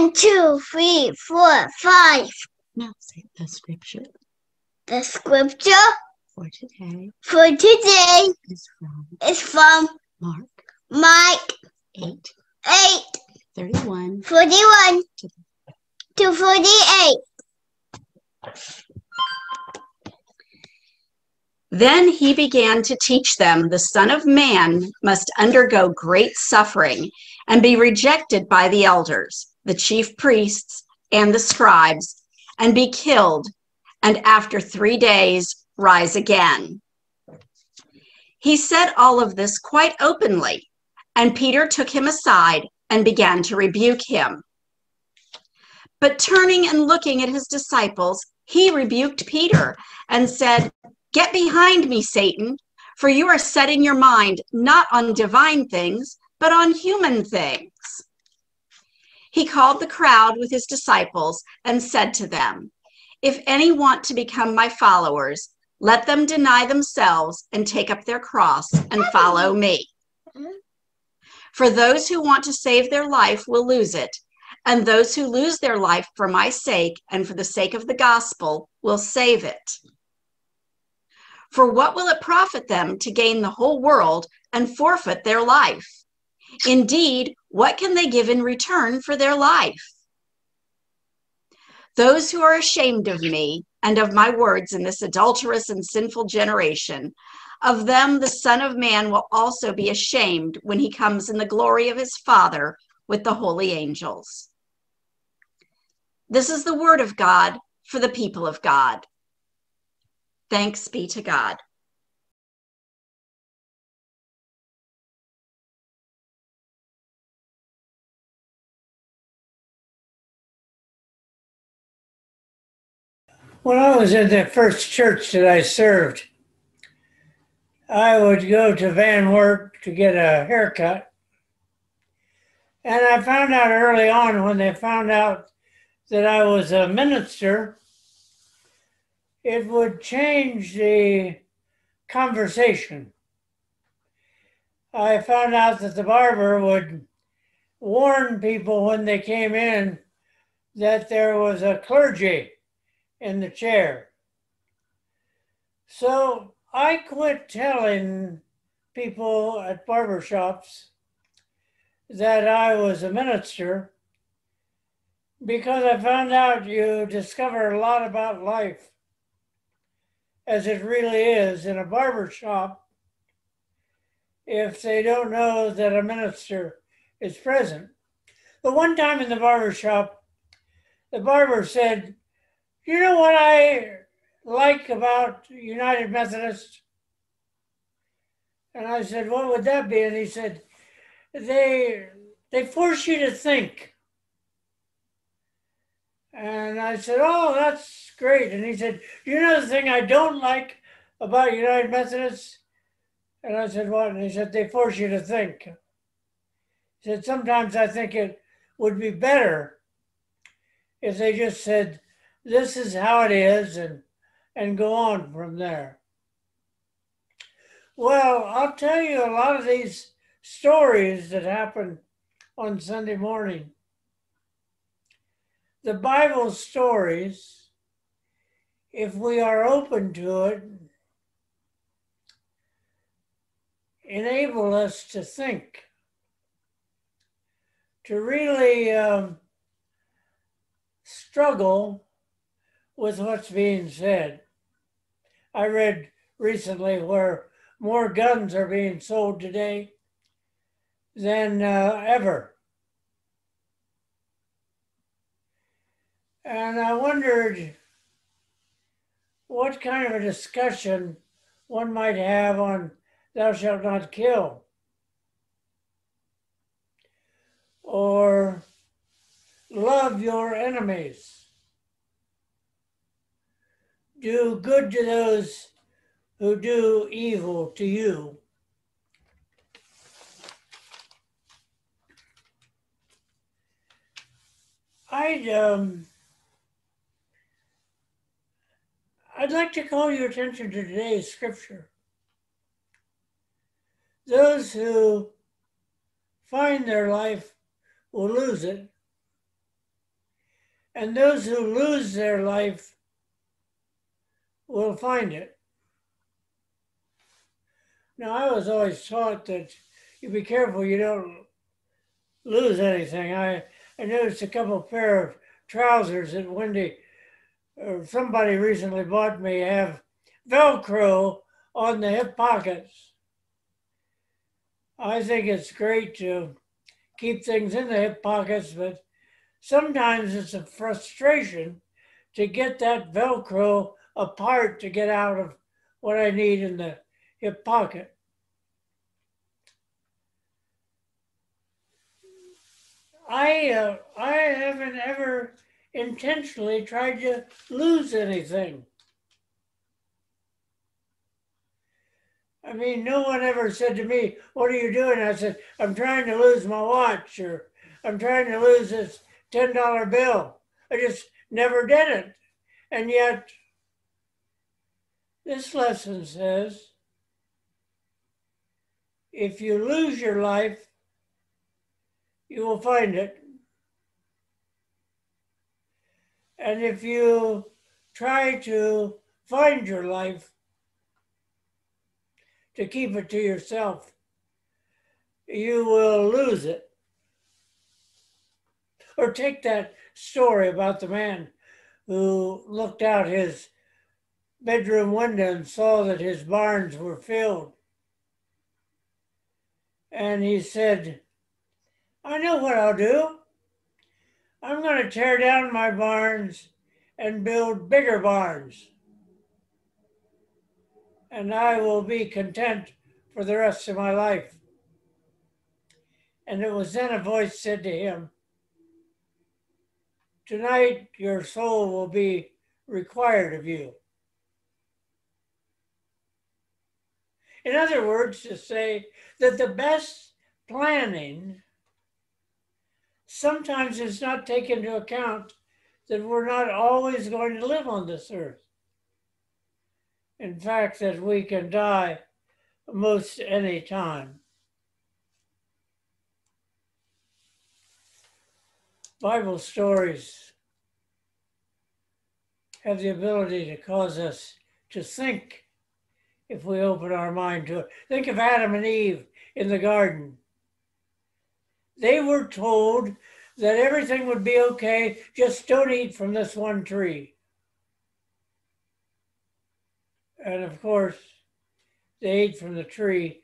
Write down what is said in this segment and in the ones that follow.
One, two, three, four, five. Now say the scripture The scripture for today for today is from is from Mark Mike 8 8 31 41 to 48. Then he began to teach them the Son of Man must undergo great suffering and be rejected by the elders, the chief priests, and the scribes, and be killed, and after three days rise again. He said all of this quite openly, and Peter took him aside and began to rebuke him. But turning and looking at his disciples, he rebuked Peter and said, Get behind me, Satan, for you are setting your mind not on divine things, but on human things. He called the crowd with his disciples and said to them, If any want to become my followers, let them deny themselves and take up their cross and follow me. For those who want to save their life will lose it, and those who lose their life for my sake and for the sake of the gospel will save it. For what will it profit them to gain the whole world and forfeit their life? Indeed, what can they give in return for their life? Those who are ashamed of me and of my words in this adulterous and sinful generation, of them the Son of Man will also be ashamed when he comes in the glory of his Father with the holy angels. This is the word of God for the people of God. Thanks be to God. When I was in the first church that I served, I would go to Van Wert to get a haircut. And I found out early on when they found out that I was a minister, it would change the conversation. I found out that the barber would warn people when they came in that there was a clergy in the chair. So I quit telling people at barbershops that I was a minister because I found out you discover a lot about life as it really is in a barbershop if they don't know that a minister is present. But one time in the barbershop, the barber said, You know what I like about United Methodist? And I said, What would that be? And he said, They they force you to think. And I said, Oh, that's great. And he said, You know the thing I don't like about United Methodists? And I said, What? And he said, They force you to think. He said, Sometimes I think it would be better if they just said, This is how it is, and, and go on from there. Well, I'll tell you a lot of these stories that happen on Sunday morning the Bible stories, if we are open to it, enable us to think, to really um, struggle with what's being said. I read recently where more guns are being sold today than uh, ever. And I wondered what kind of a discussion one might have on thou shalt not kill. Or love your enemies. Do good to those who do evil to you. I'd um, I'd like to call your attention to today's scripture. Those who find their life will lose it, And those who lose their life will find it. Now, I was always taught that you be careful you don't lose anything. I, I noticed a couple pair of trousers that Wendy or somebody recently bought me have Velcro on the hip pockets. I think it's great to keep things in the hip pockets, but sometimes it's a frustration to get that Velcro apart to get out of what I need in the hip pocket. I uh, I haven't ever intentionally tried to lose anything. I mean, no one ever said to me, What are you doing? I said, I'm trying to lose my watch or I'm trying to lose this $10 bill. I just never did it. And yet, this lesson says if you lose your life, you will find it. And if you try to find your life, to keep it to yourself, you will lose it. Or take that story about the man who looked out his bedroom window and saw that his barns were filled. And he said, I know what I'll do. I'm going to tear down my barns and build bigger barns. And I will be content for the rest of my life. And it was then a voice said to him, Tonight your soul will be required of you. In other words, to say that the best planning sometimes is not taken into account that we're not always going to live on this earth. In fact, that we can die most any time. Bible stories have the ability to cause us to think if we open our mind to it. Think of Adam and Eve in the garden. They were told that everything would be okay, just don't eat from this one tree. And of course, they ate from the tree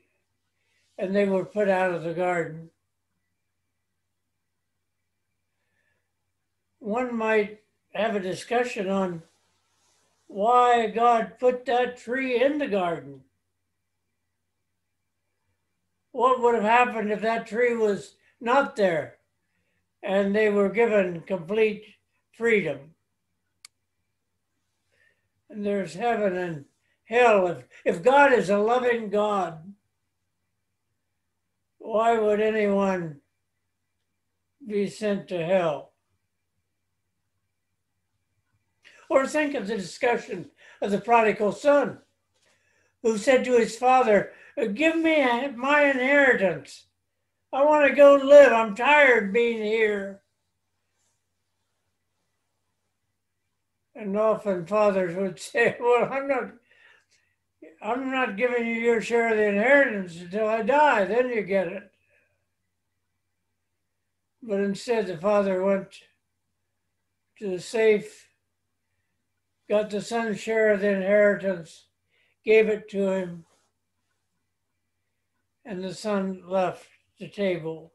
and they were put out of the garden. One might have a discussion on why God put that tree in the garden. What would have happened if that tree was not there and they were given complete freedom? And there's heaven and hell. If, if God is a loving God, why would anyone be sent to hell? Or think of the discussion of the prodigal son who said to his father, Give me my inheritance. I want to go live. I'm tired being here. And often fathers would say, Well, I'm not I'm not giving you your share of the inheritance until I die, then you get it. But instead the father went to the safe got the son's share of the inheritance, gave it to him, and the son left the table.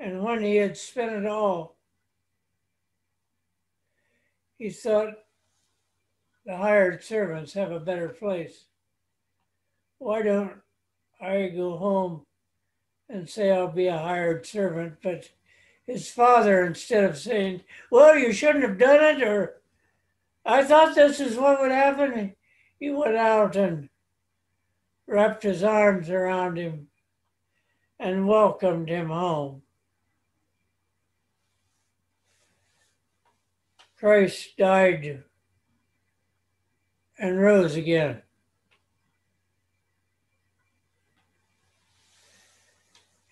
And when he had spent it all, he thought the hired servants have a better place. Why don't I go home and say I'll be a hired servant, but his father instead of saying, Well, you shouldn't have done it, or I thought this is what would happen. He went out and wrapped his arms around him and welcomed him home. Christ died and rose again.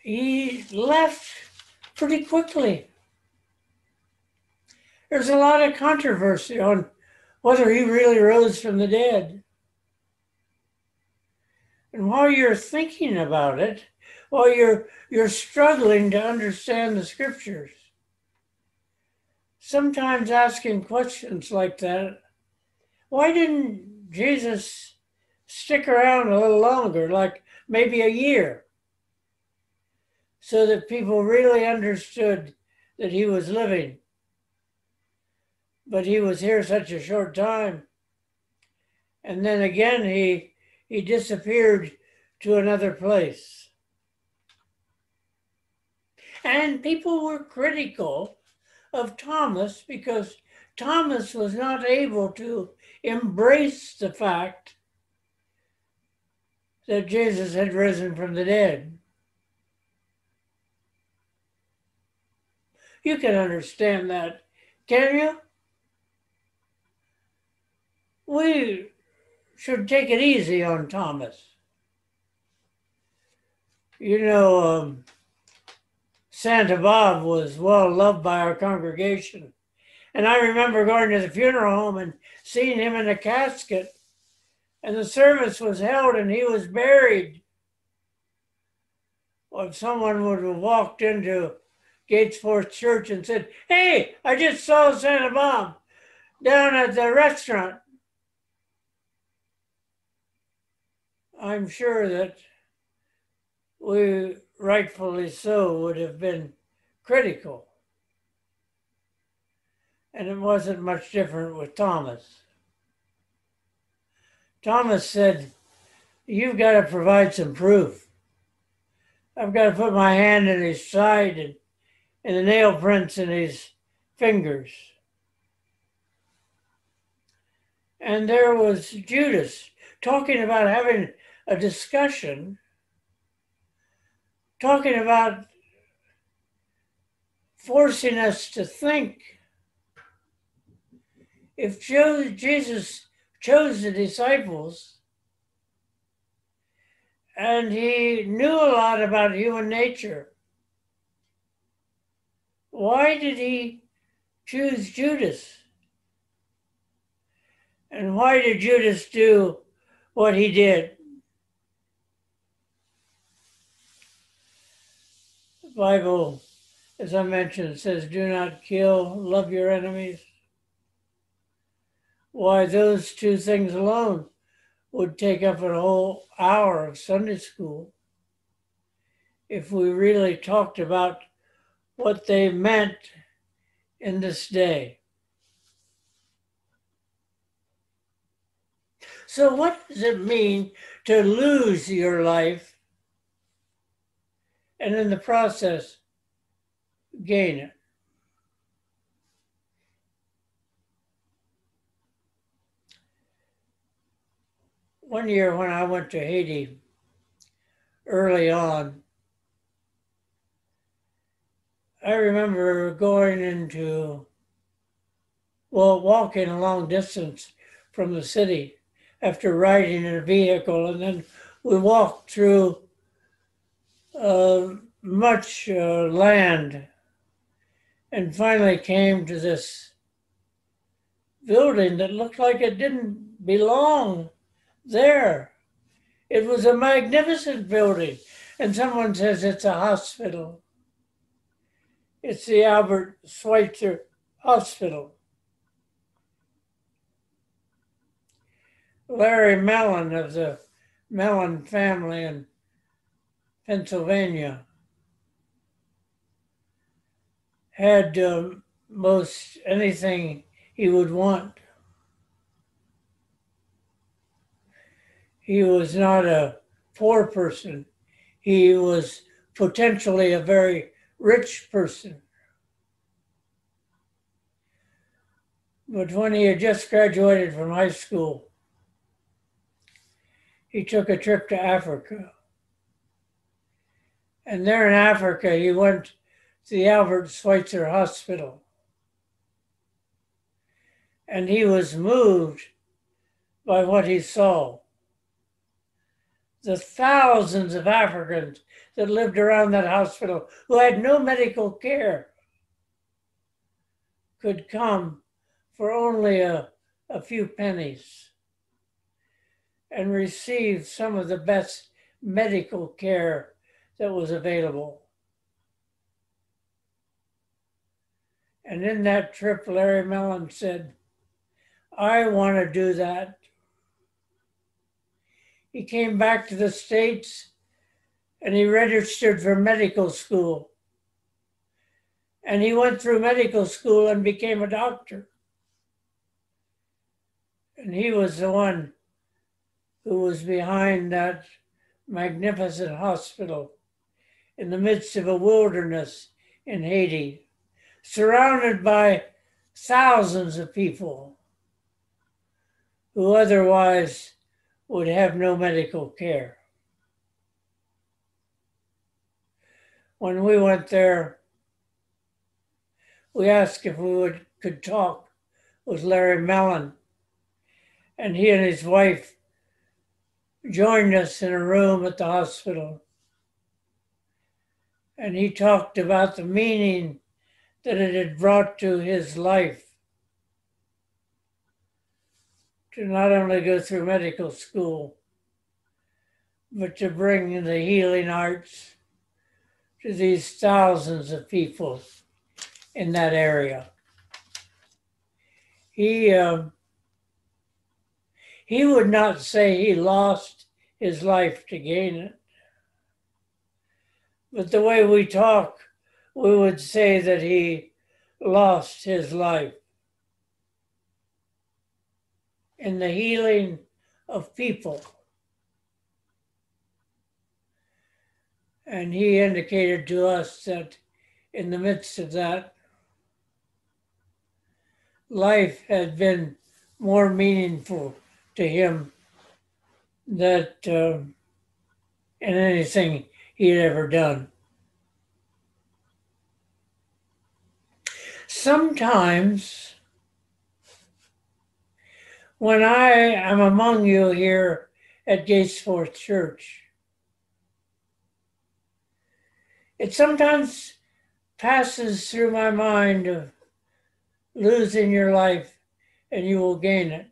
He left pretty quickly. There's a lot of controversy on whether he really rose from the dead. And while you're thinking about it, while you're you're struggling to understand the scriptures, sometimes asking questions like that, why didn't Jesus stick around a little longer, like maybe a year, so that people really understood that he was living? But he was here such a short time. And then again, he he disappeared to another place. And people were critical of Thomas because Thomas was not able to embrace the fact that Jesus had risen from the dead. You can understand that, can you? We should take it easy on Thomas. You know, um, Santa Bob was well loved by our congregation. And I remember going to the funeral home and seeing him in a casket. And the service was held and he was buried. Well, if someone would have walked into Gates-Fourth Church and said, Hey, I just saw Santa Bob down at the restaurant. I'm sure that we rightfully so would have been critical. And it wasn't much different with Thomas. Thomas said, You've got to provide some proof. I've got to put my hand in his side and, and the nail prints in his fingers. And there was Judas talking about having a discussion talking about forcing us to think. If Jesus chose the disciples and he knew a lot about human nature, why did he choose Judas? And why did Judas do what he did? The Bible, as I mentioned, says, do not kill, love your enemies. Why, those two things alone would take up a whole hour of Sunday school if we really talked about what they meant in this day. So, what does it mean to lose your life and in the process, gain it. One year when I went to Haiti early on, I remember going into, well, walking a long distance from the city after riding in a vehicle, and then we walked through uh, much uh, land and finally came to this building that looked like it didn't belong there. It was a magnificent building, and someone says it's a hospital. It's the Albert Schweitzer Hospital. Larry Mellon of the Mellon family in Pennsylvania, had uh, most anything he would want. He was not a poor person. He was potentially a very rich person. But when he had just graduated from high school, he took a trip to Africa. And there in Africa, he went to the Albert Schweitzer Hospital. And he was moved by what he saw. The thousands of Africans that lived around that hospital who had no medical care could come for only a, a few pennies and receive some of the best medical care that was available. And in that trip, Larry Mellon said, I want to do that. He came back to the States and he registered for medical school. And he went through medical school and became a doctor. And he was the one who was behind that magnificent hospital in the midst of a wilderness in Haiti, surrounded by thousands of people who otherwise would have no medical care. When we went there, we asked if we would, could talk with Larry Mellon, and he and his wife joined us in a room at the hospital. And he talked about the meaning that it had brought to his life to not only go through medical school, but to bring the healing arts to these thousands of people in that area. He um, he would not say he lost his life to gain it, but the way we talk, we would say that he lost his life in the healing of people. And he indicated to us that in the midst of that, life had been more meaningful to him that uh, in anything he had ever done. Sometimes when I am among you here at Gates-Fourth Church, it sometimes passes through my mind of losing your life and you will gain it.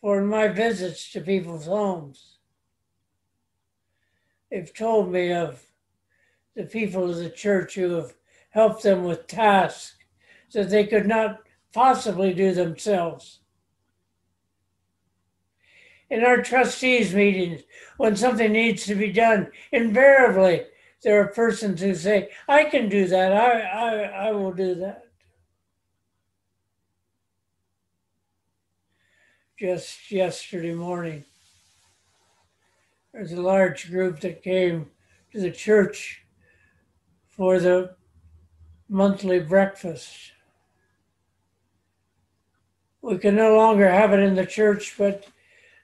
For in my visits to people's homes, they've told me of the people of the church who have helped them with tasks that they could not possibly do themselves. In our trustees meetings, when something needs to be done, invariably there are persons who say, I can do that, I, I, I will do that. Just yesterday morning, there's a large group that came to the church for the monthly breakfast we could no longer have it in the church, but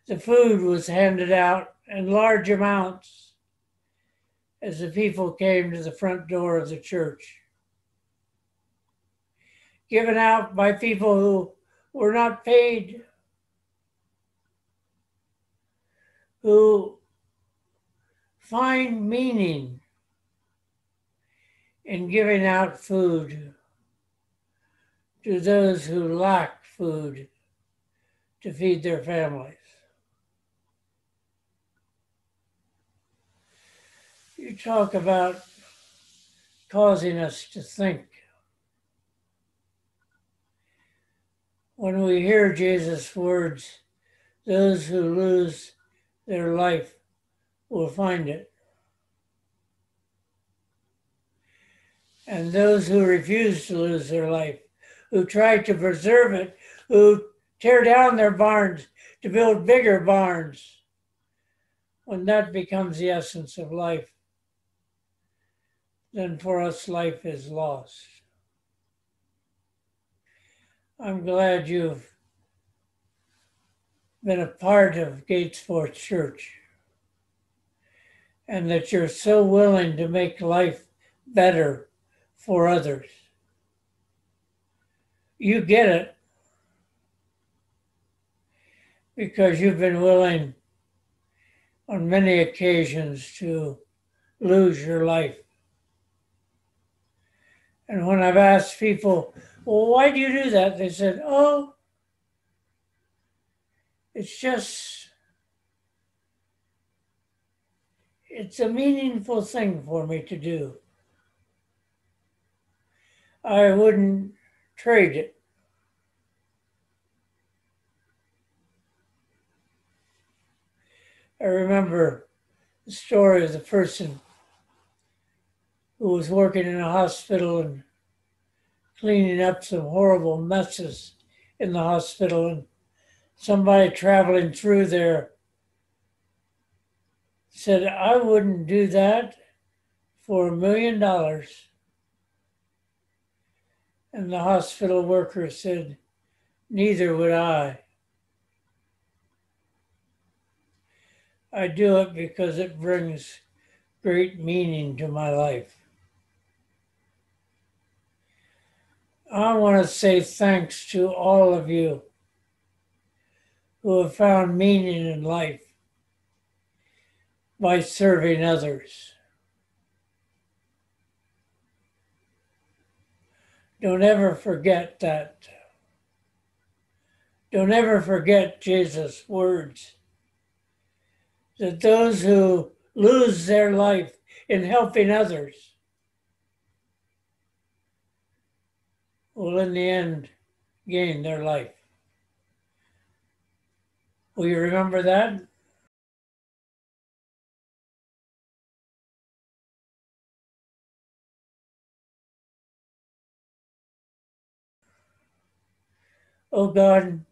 the food was handed out in large amounts as the people came to the front door of the church. Given out by people who were not paid, who find meaning in giving out food to those who lack food to feed their families. You talk about causing us to think. When we hear Jesus' words, those who lose their life will find it. And those who refuse to lose their life, who try to preserve it, who tear down their barns to build bigger barns when that becomes the essence of life, then for us life is lost. I'm glad you've been a part of Gates-Fourth Church and that you're so willing to make life better for others. You get it because you've been willing on many occasions to lose your life. And when I've asked people, well, why do you do that? They said, oh, it's just, it's a meaningful thing for me to do. I wouldn't trade it. I remember the story of the person who was working in a hospital and cleaning up some horrible messes in the hospital. And somebody traveling through there said, I wouldn't do that for a million dollars. And the hospital worker said, Neither would I. I do it because it brings great meaning to my life. I want to say thanks to all of you who have found meaning in life by serving others. Don't ever forget that. Don't ever forget Jesus' words that those who lose their life in helping others will, in the end, gain their life. Will you remember that? Oh God,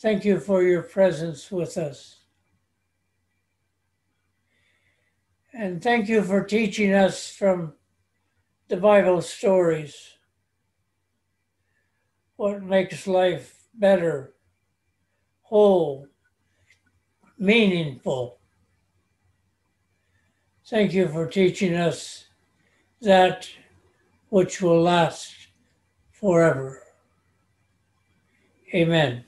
thank you for your presence with us. And thank you for teaching us from the Bible stories what makes life better, whole, meaningful. Thank you for teaching us that which will last forever. Amen.